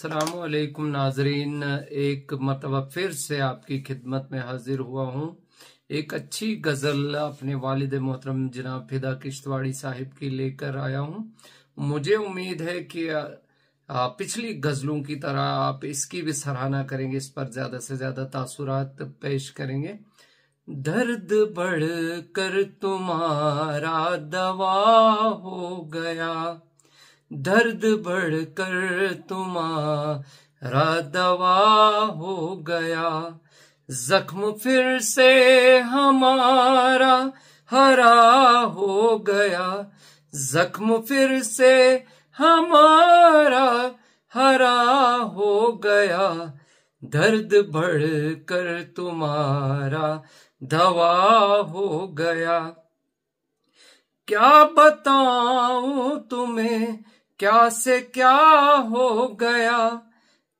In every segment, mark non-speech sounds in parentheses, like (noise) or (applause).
असलकुम नाजरीन एक मरतबा फिर से आपकी खिदमत में हाजिर हुआ हूँ। एक अच्छी गज़ल अपने वालिद मोहतरम जनाब फिदा किश्तवाड़ी साहिब की लेकर आया हूँ। मुझे उम्मीद है कि पिछली गज़लों की तरह आप इसकी भी सराहना करेंगे, इस पर ज़्यादा से ज़्यादा तासुरात पेश करेंगे। दर्द बढ़ कर तुम्हारा दवा हो गया। दर्द बढ़कर तुम्हारा दवा हो गया। जख्म फिर से हमारा हरा हो गया। जख्म फिर से हमारा हरा हो गया। दर्द बढ़कर तुम्हारा दवा हो गया। क्या बताऊँ तुम्हें? क्या से क्या हो गया?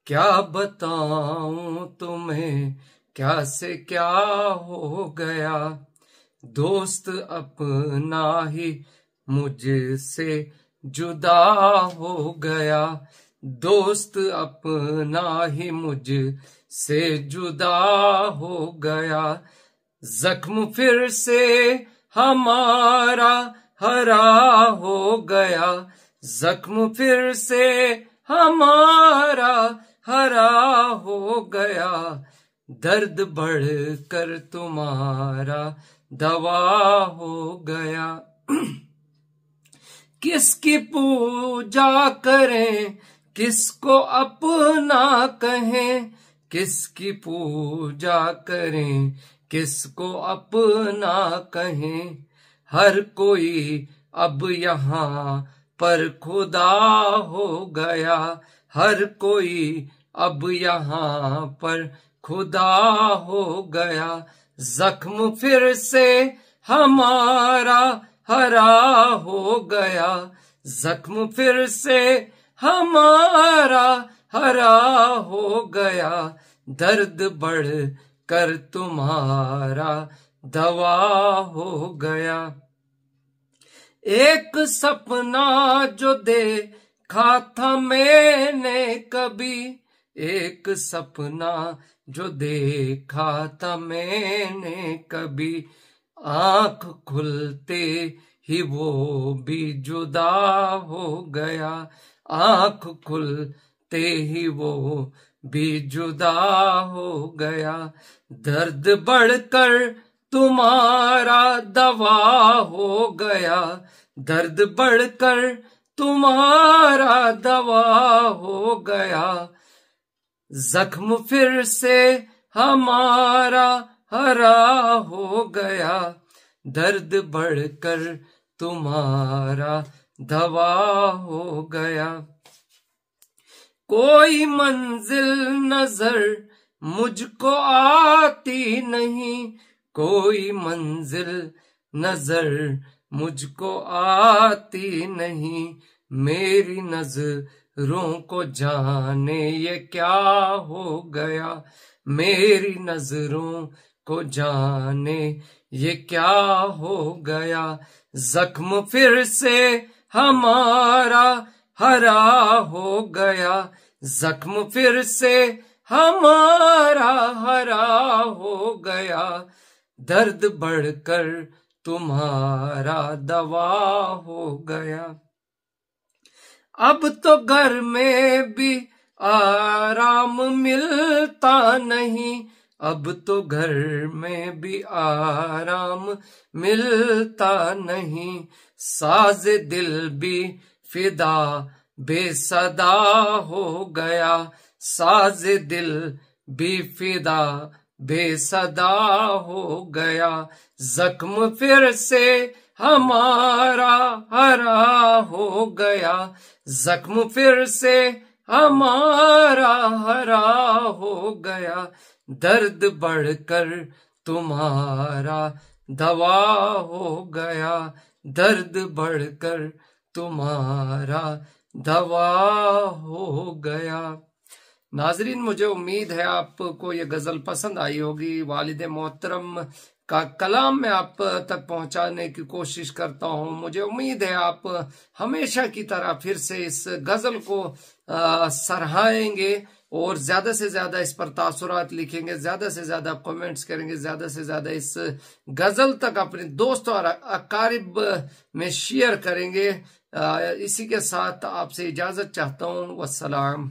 क्या बताऊँ तुम्हें? क्या से क्या हो गया? दोस्त अपना ही मुझसे जुदा हो गया। दोस्त अपना ही मुझ से जुदा हो गया। जख्म फिर से हमारा हरा हो गया। जख्म फिर से हमारा हरा हो गया। दर्द बढ़ कर तुम्हारा दवा हो गया। (clears throat) किसकी पूजा करें, किसको अपना कहें? किसकी पूजा करें, किसको अपना कहें? हर कोई अब यहाँ पर खुदा हो गया। हर कोई अब यहाँ पर खुदा हो गया। जख्म फिर से हमारा हरा हो गया। जख्म फिर से हमारा हरा हो गया। दर्द बढ़ कर तुम्हारा दवा हो गया। एक सपना जो देखा था मैंने कभी, एक सपना जो देखा था मैंने कभी, आँख खुलते ही वो भी जुदा हो गया, आँख खुलते ही वो भी जुदा हो गया, दर्द बढ़कर तुम्हारा दवा हो गया। दर्द बढ़कर तुम्हारा दवा हो गया। जख्म फिर से हमारा हरा हो गया। दर्द बढ़कर तुम्हारा दवा हो गया। कोई मंजिल नज़र मुझको आती नहीं। कोई मंजिल नज़र मुझको आती नहीं। मेरी नज़रों को जाने ये क्या हो गया? मेरी नज़रों को जाने ये क्या हो गया? जख्म फिर से हमारा हरा हो गया। जख्म फिर से हमारा हरा हो गया। दर्द बढ़कर तुम्हारा दवा हो गया। अब तो घर में भी आराम मिलता नहीं, अब तो घर में भी आराम मिलता नहीं। साज दिल भी फिदा, बेसदा हो गया। साज दिल भी फिदा बेसदा हो गया। जख्म फिर से हमारा हरा हो गया। जख्म फिर से हमारा हरा हो गया। दर्द बढ़कर तुम्हारा दवा हो गया। दर्द बढ़कर तुम्हारा दवा हो गया। नाजरीन, मुझे उम्मीद है आपको ये गज़ल पसंद आई होगी। वालिद मोहतरम का कलाम मैं आप तक पहुँचाने की कोशिश करता हूँ। मुझे उम्मीद है आप हमेशा की तरह फिर से इस गज़ल को सराहेंगे और ज़्यादा से ज़्यादा इस पर तासुरात लिखेंगे, ज़्यादा से ज़्यादा कमेंट्स करेंगे, ज़्यादा से ज़्यादा इस गज़ल तक अपने दोस्तों और अकारिब में शेयर करेंगे। इसी के साथ आपसे इजाज़त चाहता हूँ। वसलाम